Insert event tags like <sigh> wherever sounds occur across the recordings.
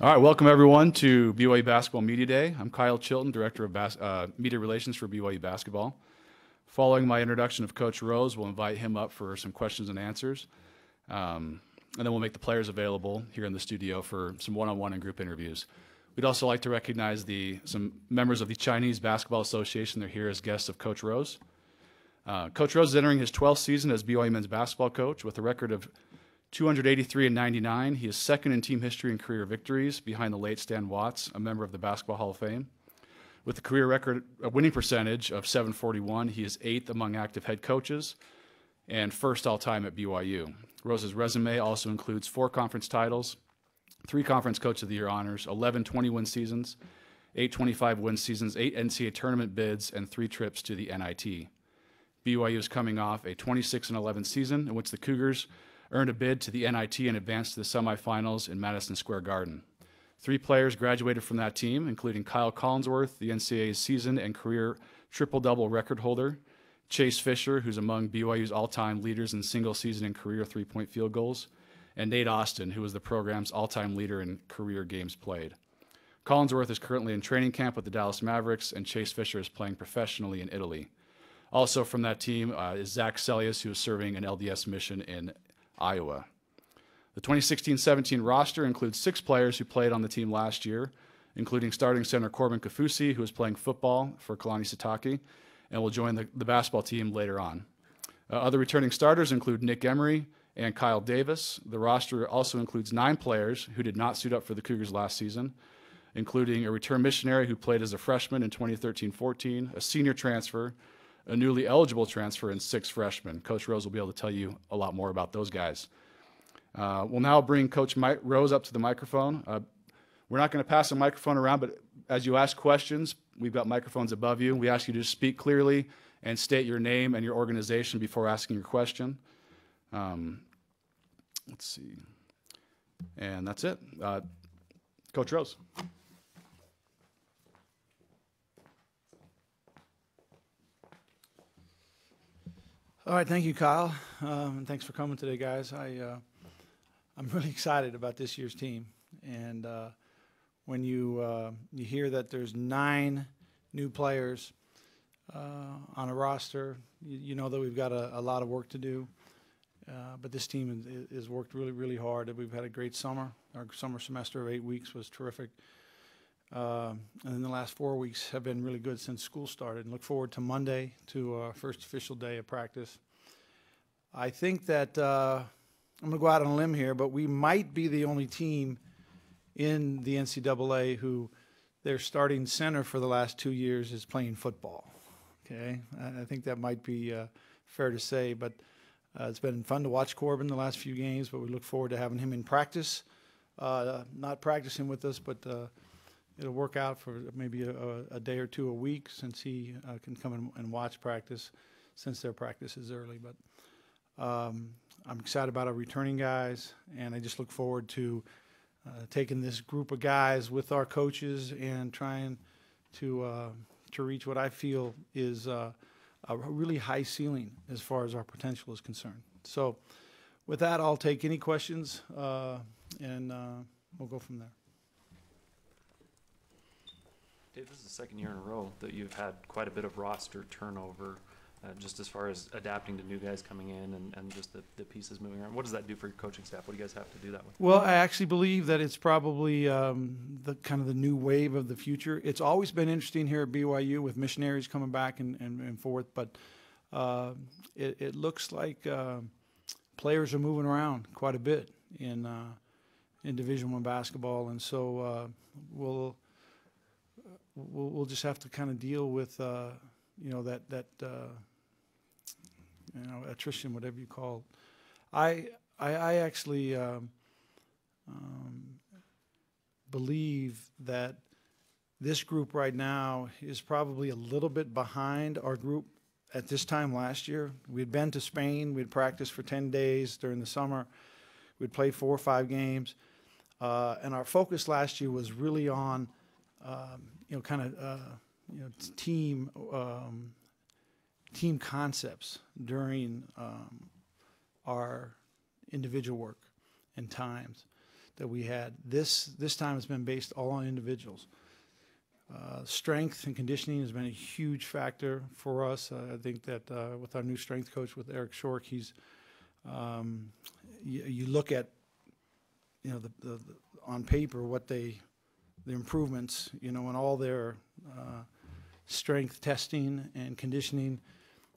All right, welcome everyone to BYU Basketball Media Day. I'm Kyle Chilton, Director of Bas- uh, Media Relations for BYU Basketball. Following my introduction of Coach Rose, we'll invite him up for some questions and answers. Um, and then we'll make the players available here in the studio for some one-on-one and group interviews. We'd also like to recognize the, some members of the Chinese Basketball Association. They're here as guests of Coach Rose. Uh, coach Rose is entering his 12th season as BYU men's basketball coach with a record of 283 and 99. He is second in team history in career victories behind the late Stan Watts, a member of the Basketball Hall of Fame. With a career record, a winning percentage of 741, he is eighth among active head coaches and first all time at BYU. Rose's resume also includes four conference titles, three conference coach of the year honors, 11 20 win seasons, eight 25 win seasons, eight NCAA tournament bids, and three trips to the NIT. BYU is coming off a 26 and 11 season in which the Cougars earned a bid to the NIT and advanced to the semifinals in Madison Square Garden. Three players graduated from that team, including Kyle Collinsworth, the NCAA's season and career triple double record holder, Chase Fisher, who's among BYU's all time leaders in single season and career three point field goals, and Nate Austin, who was the program's all time leader in career games played. Collinsworth is currently in training camp with the Dallas Mavericks, and Chase Fisher is playing professionally in Italy. Also from that team uh, is Zach Seljaas, who is serving an LDS mission in Iowa. The 2016-17 roster includes six players who played on the team last year, including starting center Corbin Kaufusi, who is playing football for Kalani Sitake, and will join the, the basketball team later on. Uh, other returning starters include Nick Emery and Kyle Davis. The roster also includes nine players who did not suit up for the Cougars last season, including a return missionary who played as a freshman in 2013-14, a senior transfer, a newly eligible transfer, and six freshmen. Coach Rose will be able to tell you a lot more about those guys. Uh, we'll now bring Coach Mike Rose up to the microphone. Uh, we're not going to pass the microphone around, but as you ask questions, we've got microphones above you. We ask you to speak clearly and state your name and your organization before asking your question. Um, let's see. And that's it. Uh, Coach Rose. All right, thank you, Kyle, um, and thanks for coming today, guys. I uh, I'm really <laughs> excited about this year's team, and uh, when you uh, you hear that there's nine new players uh, on a roster, you, you, know that we've got a, a lot of work to do. Uh, but this team has worked really, really hard. We've had a great summer. Our summer semester of eight weeks was terrific. Uh, and then the last four weeks have been really good since school started. And look forward to Monday to our first official day of practice. I think that uh, I'm going to go out on a limb here, but we might be the only team in the NCAA who their starting center for the last two years is playing football. Okay, I think that might be uh, fair to say, but uh, it's been fun to watch Corbin the last few games. But we look forward to having him in practice, uh, not practicing with us, but uh, it'll work out for maybe a, a, day or two a week since he uh, can come in and watch practice since their practice is early. But um, I'm excited about our returning guys, and I just look forward to uh, taking this group of guys with our coaches and trying to uh, to reach what I feel is uh, a really high ceiling as far as our potential is concerned. So, with that, I'll take any questions, uh, and uh, we'll go from there. Dave, this is the second year in a row that you've had quite a bit of roster turnover, uh, just as far as adapting to new guys coming in and, and just the, the pieces moving around. What does that do for your coaching staff? What do you guys have to do that with? Well, I actually believe that it's probably um, the kind of the new wave of the future. It's always been interesting here at BYU with missionaries coming back and, and, and forth, but uh, it, it, looks like uh, players are moving around quite a bit in uh, in Division One basketball, and so uh, we'll we'll, we'll just have to kind of deal with uh, you know that that uh, you know attrition, whatever you call. It. I I, I actually um, um, believe that this group right now is probably a little bit behind our group at this time last year. We'd been to Spain, we'd practiced for 10 days during the summer, we'd played four or five games. Uh, and our focus last year was really on um, you know, kind of uh, you know, team um, team concepts during um, our individual work and times. that we had. This this time it's been based all on individuals. Uh, strength and conditioning has been a huge factor for us. Uh, I think that uh, with our new strength coach, with Eric Shork, he's um, you, you look at you know the, the, the on paper what they the improvements you know in all their uh, strength testing and conditioning,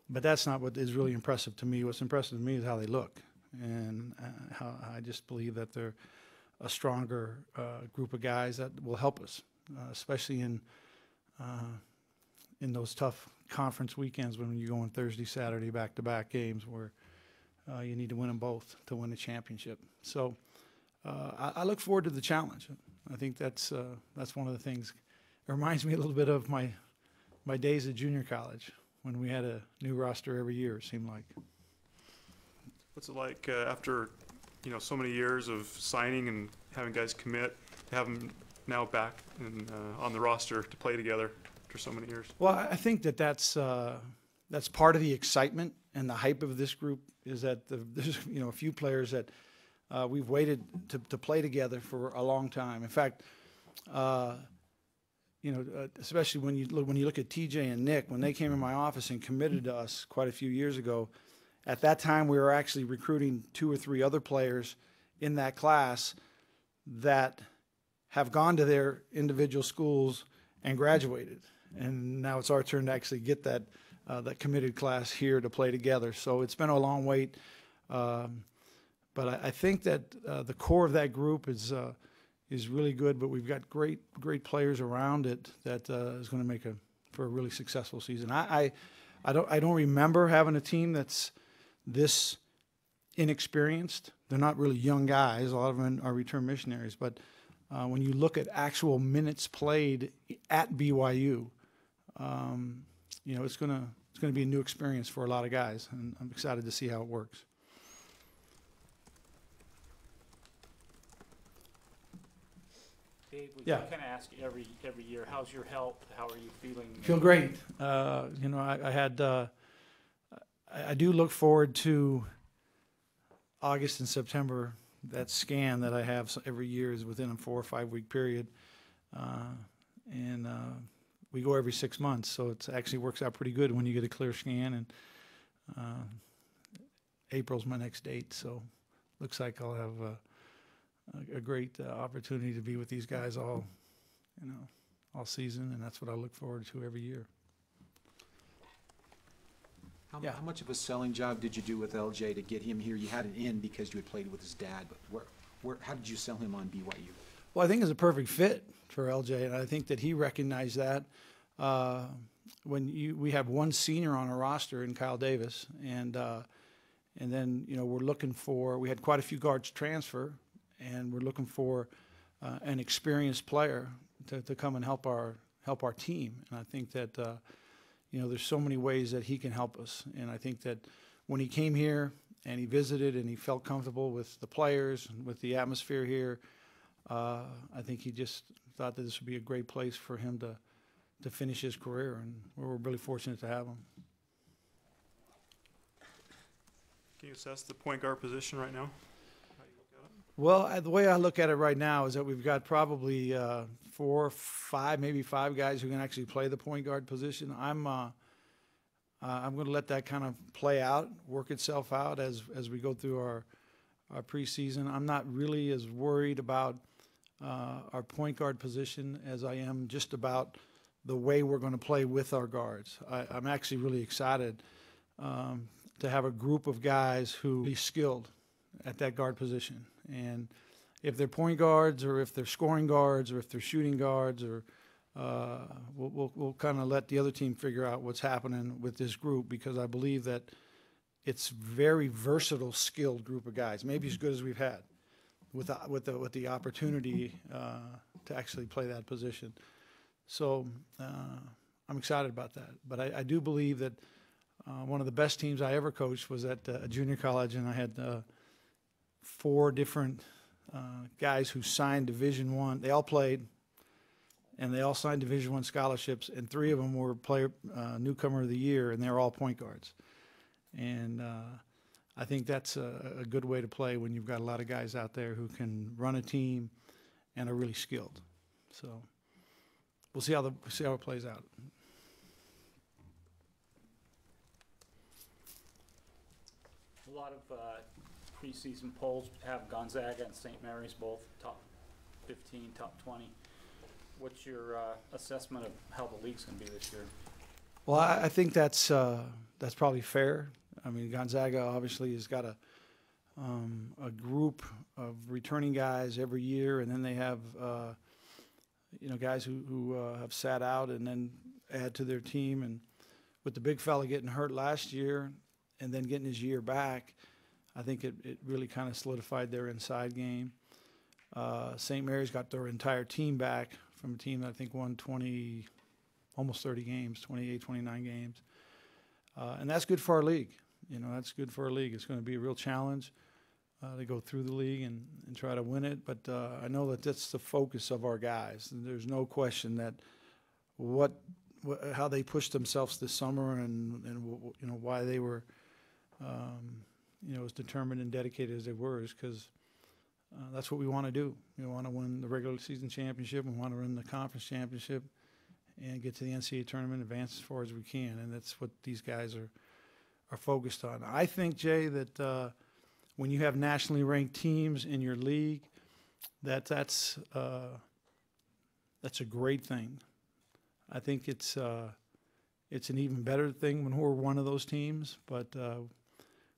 but that's not what is really impressive to me. What's impressive to me is how they look and uh, how I just believe that they're a stronger uh, group of guys that will help us, uh, especially in uh, in those tough conference weekends when you're going Thursday, Saturday back to back games where uh, you need to win them both to win a championship. So I, I look forward to the challenge. I think that's uh, that's one of the things. It reminds me a little bit of my my days at junior college when we had a new roster every year. It seemed like. What's it like uh, after, you know, so many years of signing and having guys commit, to have them now back and uh, on the roster to play together after so many years? Well, I think that that's uh, that's part of the excitement and the hype of this group is that the, <laughs> there's you know a few players that uh, we've waited to, to play together for a long time. In fact, uh, you know, uh, especially when you look when you look at TJ and Nick when they came in my office and committed to us quite a few years ago. At that time, we were actually recruiting two or three other players in that class that have gone to their individual schools and graduated. And now it's our turn to actually get that uh, that committed class here to play together. So it's been a long wait, um, but I, I think that uh, the core of that group is uh, is really good. But we've got great great players around it that uh, is going to make a for a really successful season. I, I I don't I don't remember having a team that's this inexperienced. They're not really young guys. A lot of them are return missionaries, but uh, when you look at actual minutes played at BYU, um, you know it's gonna it's gonna be a new experience for a lot of guys, and I'm excited to see how it works. Dave, we Yeah. kind of ask every, every year, how's your health? How are you feeling? Feel great. Uh, you know, I, I had uh, I, I do look forward to August and September. That scan that I have every year is within a four or five week period, uh, and uh, we go every six months, so it actually works out pretty good when you get a clear scan. And uh, April's my next date, so looks like I'll have a, a, great uh, opportunity to be with these guys all, you know, all season, and that's what I look forward to every year. How, Yeah. how much of a selling job did you do with LJ to get him here? You had it in because you had played with his dad, but where, where, how did you sell him on BYU? Well, I think it's a perfect fit for LJ, and I think that he recognized that. Uh, when you we have one senior on our roster in Kyle Davis, and uh, and then you know we're looking for we had quite a few guards transfer, and we're looking for uh, an experienced player to, to come and help our help our team. And I think that uh, you know there's so many ways that he can help us, and I think that when he came here and he visited and he felt comfortable with the players and with the atmosphere here. Uh, I think he just thought that this would be a great place for him to, to finish his career, and we're really fortunate to have him. Can you assess the point guard position right now? How you look at it? Well, uh, the way I look at it right now is that we've got probably uh, four, five, maybe five guys who can actually play the point guard position. I'm uh, uh, I'm going to let that kind of play out, work itself out as as we go through our our preseason. I'm not really as worried about uh, our point guard position as I am just about the way we're going to play with our guards. I, I'm actually really excited um, to have a group of guys who be skilled at that guard position. And if they're point guards, or if they're scoring guards, or if they're shooting guards, or uh, we'll, we'll, we'll kind of let the other team figure out what's happening with this group because I believe that it's very versatile, skilled group of guys, maybe as good as we've had, with the, with the with the opportunity uh, to actually play that position. So uh, I'm excited about that. But I, I do believe that uh, one of the best teams I ever coached was at uh, a junior college, and I had uh, four different uh, guys who signed Division One. They all played, and they all signed Division One scholarships, and three of them were player uh, newcomer of the year, and they were all point guards. And uh, I think that's a, a good way to play when you've got a lot of guys out there who can run a team and are really skilled. So we'll see how the see how it plays out. A lot of uh, preseason polls have Gonzaga and St. Mary's both top 15, top 20. What's your uh, assessment of how the league's going to be this year? Well, I, I think that's uh, that's probably fair. I mean, Gonzaga obviously has got a um, a group of returning guys every year, and then they have uh, you know guys who who uh, have sat out and then add to their team. And with the big fella getting hurt last year, and then getting his year back, I think it, it really kind of solidified their inside game. Uh, St. Mary's got their entire team back from a team that I think won 20, almost 30 games, 28, 29 games. Uh, and that's good for our league. You know, that's good for our league. It's going to be a real challenge uh, to go through the league and, and try to win it. But uh, I know that that's the focus of our guys. There's no question that what, wh- how they pushed themselves this summer and, and wh- you know, why they were, um, you know, as determined and dedicated as they were is because uh, that's what we want to do. We want to win the regular season championship. We want to win the conference championship and get to the NCAA tournament, advance as far as we can, and that's what these guys are are focused on. I think Jay that uh, when you have nationally ranked teams in your league, that that's uh, that's a great thing. I think it's uh, it's an even better thing when we're one of those teams, but uh,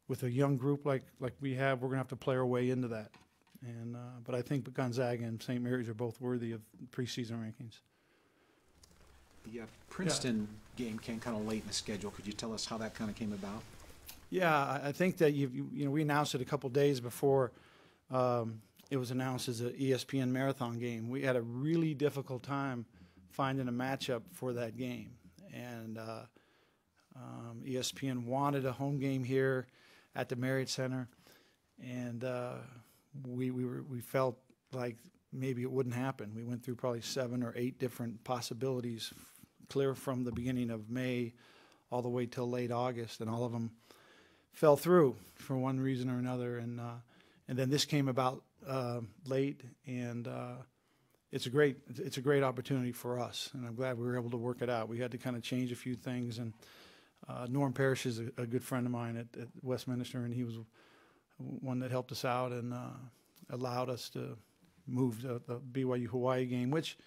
with a young group like like we have, we're gonna have to play our way into that. And uh, but I think Gonzaga and St. Mary's are both worthy of preseason rankings. The uh, Princeton game came kind of late in the schedule. Could you tell us how that kind of came about? Yeah, I- think that you, you know, we announced it a couple days before um, it was announced as a E ESPN marathon game. We had a really difficult time finding a matchup for that game. And uh, um, ESPN wanted a home game here at the Marriott Center. And uh, we, we, were, we felt like maybe it wouldn't happen. We went through probably seven or eight different possibilities, clear from the beginning of May all the way till late August, and all of them fell through for one reason or another. And uh, and then this came about uh, late, and uh, it's a great it's a great opportunity for us, and I'm glad we were able to work it out. We had to kind of change a few things, and uh, Norm Parrish is a, a good friend of mine at, at Westminster, and he was one that helped us out and uh, allowed us to move the, the BYU Hawaii game, which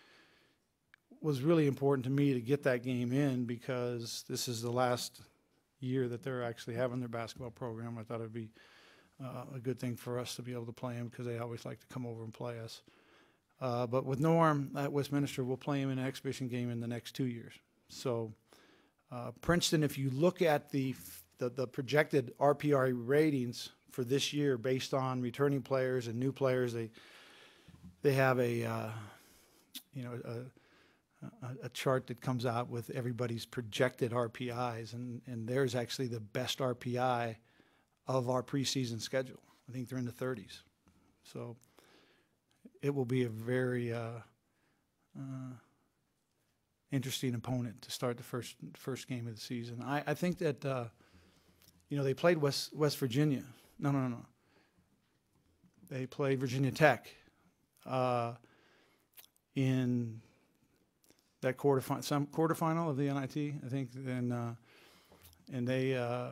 was really important to me to get that game in because this is the last year that they're actually having their basketball program. I thought it'd be uh, a good thing for us to be able to play them because they always like to come over and play us. Uh, but with Norm at Westminster, we'll play him in an exhibition game in the next two years. So uh, Princeton, if you look at the, the the projected RPI ratings for this year based on returning players and new players, they they have a uh, you know a, a, a chart that comes out with everybody's projected RPIs, and and theirs actually the best RPI of our preseason schedule. I think they're in the 30s, so it will be a very uh, uh, interesting opponent to start the first first game of the season. I, I think that uh, you know they played West West Virginia. No, no, no. They played Virginia Tech uh, in that quarterfinal, some quarterfinal of the NIT, I think. And uh, and they uh,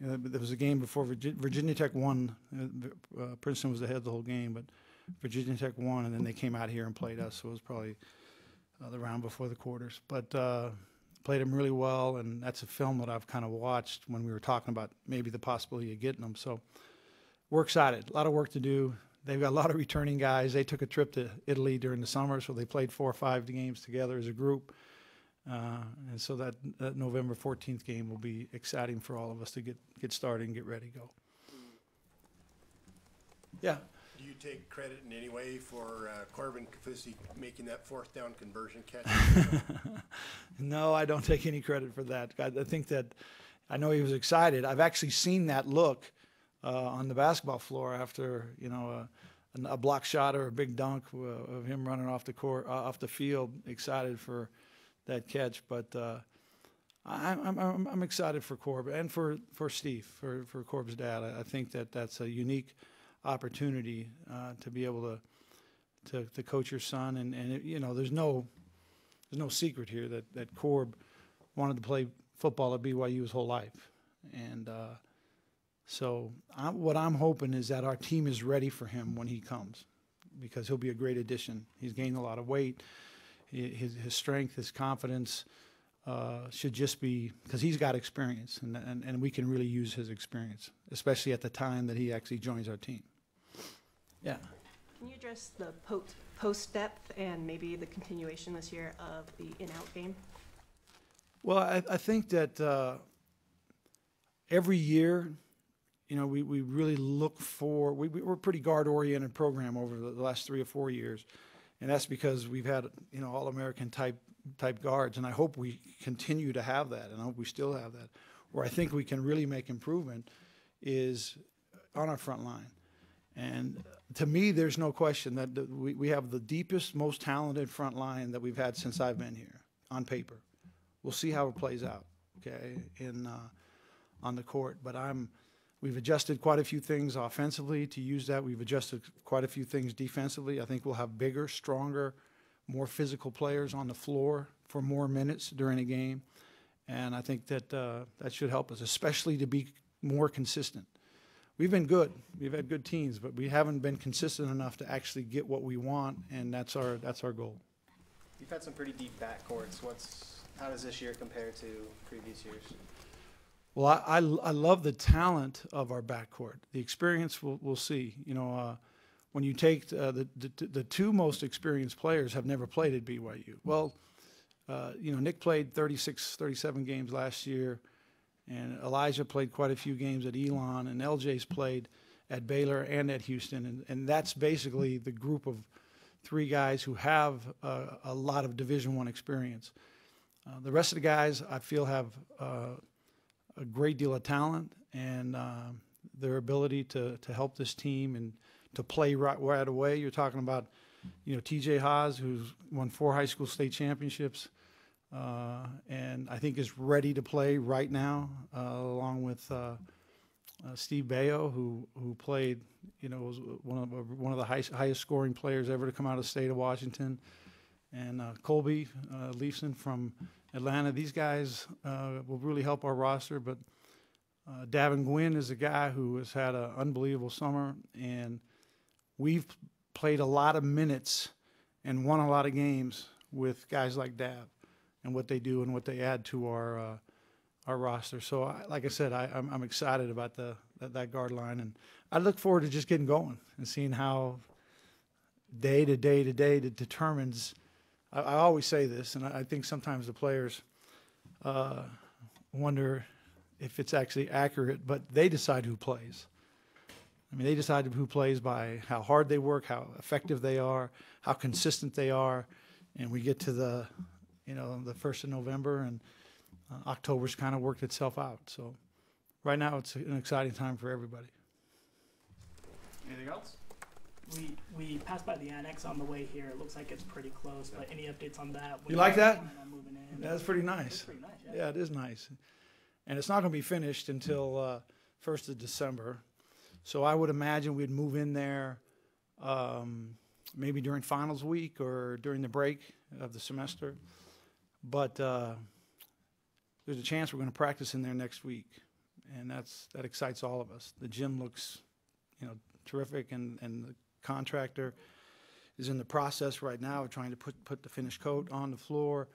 you know, there was a game before Virginia, Virginia Tech won. Uh, Princeton was ahead the whole game, but Virginia Tech won, and then they came out here and played us. So it was probably uh, the round before the quarters, but uh, played him really well. And that's a film that I've kind of watched when we were talking about maybe the possibility of getting him. So we're excited. A lot of work to do. They've got a lot of returning guys. They took a trip to Italy during the summer, so they played four or five games together as a group. Uh, and so that, that November 14th game will be exciting for all of us to get, get started and get ready to go. Yeah. You take credit in any way for uh, Corbin Kaufusi making that fourth down conversion catch? <laughs> No, I don't take any credit for that. I, I think that I know he was excited. I've actually seen that look uh, on the basketball floor after you know a, a block shot or a big dunk uh, of him running off the court, uh, off the field, excited for that catch. But uh, I'm, I'm, I'm excited for Corb and for, for Steve, for, for Corb's dad. I, I think that that's a unique opportunity uh, to be able to, to, to coach your son. And, and it, you know, there's no, there's no secret here that, that Corb wanted to play football at BYU his whole life. And uh, so I, what I'm hoping is that our team is ready for him when he comes because he'll be a great addition. He's gained a lot of weight. His, his strength, his confidence uh, should just be because he's got experience, and, and, and we can really use his experience, especially at the time that he actually joins our team. Yeah. Can you address the post, post depth and maybe the continuation this year of the in-out game? Well, I, I think that uh, every year, you know, we, we really look for, we, we- we're a pretty guard oriented program over the, the last three or four years. And that's because we've had, you know, all American type, type guards. And I hope we continue to have that. And I hope we still have that. Where I think we can really make improvement is on our front line. And to me, there's no question that we, we have the deepest, most talented front line that we've had since I've been here on paper. We'll see how it plays out, okay, in, uh, on the court. But I'm, we've adjusted quite a few things offensively to use that. We've adjusted quite a few things defensively. I think we'll have bigger, stronger, more physical players on the floor for more minutes during a game. And I think that, uh, that should help us, especially to be more consistent. We've been good. We've had good teams, but we haven't been consistent enough to actually get what we want, and that's our, that's our goal. You've had some pretty deep backcourts. What's how does this year compare to previous years? Well, I, I, I love the talent of our backcourt. The experience we'll, we'll see. You know, uh, when you take uh, the, the the two most experienced players have never played at BYU. Well, uh, you know, Nick played 36, 37 games last year, and Elijah played quite a few games at Elon, and LJ's played at Baylor and at Houston, and, and that's basically the group of three guys who have a lot of Division One experience. Uh, the rest of the guys, I feel, have uh, a great deal of talent and uh, their ability to, to help this team and to play right, right away. You're talking about, you know, TJ Haws, who's won four high school state championships, uh, and I think is ready to play right now, uh, along with uh, uh, Steve Beo, who who played, you know, was one of one of the highest, highest scoring players ever to come out of the state of Washington, and Colby uh, Leifson from Atlanta. These guys will really help our roster, but uh, Davin Guinn is a guy who has had an unbelievable summer, and we've played a lot of minutes and won a lot of games with guys like Dav and what they do and what they add to our uh, our roster. So, I, like I said, I, I'm, I'm excited about the that, that guard line, and I look forward to just getting going and seeing how day to day to day that determines. I, I always say this, and I, I think sometimes the players uh, wonder if it's actually accurate, but they decide who plays. I mean, they decide who plays by how hard they work, how effective they are, how consistent they are, and we get to the, you know, the first of November, and uh, October's kind of worked itself out. So, right now, it's an exciting time for everybody. Anything else? We we passed by the annex on the way here. It looks like it's pretty close. But any updates on that? When You like that? plan moving in? That's pretty It's nice. pretty nice. Yeah. Yeah, it is nice. And it's not going to be finished until uh, 1st of December. So I would imagine we'd move in there um, maybe during finals week or during the break of the semester. But uh, there's a chance we're going to practice in there next week. And that's that excites all of us. The gym looks, you know, terrific, and, and the contractor is in the process right now of trying to put, put the finished coat on the floor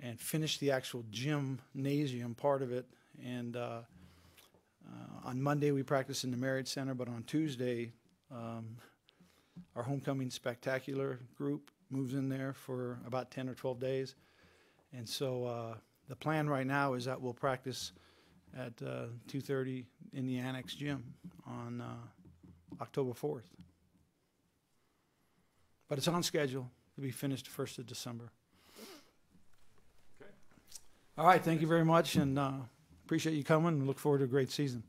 and finish the actual gymnasium part of it. And uh, uh, on Monday, we practice in the Marriott Center, but on Tuesday, um, our homecoming spectacular group moves in there for about 10 or 12 days. And so uh, the plan right now is that we'll practice at uh, 2.30 in the annex gym on uh, October 4th. But it's on schedule to be finished 1st of December. Okay. All right, thank you very much, and uh, appreciate you coming, look forward to a great season.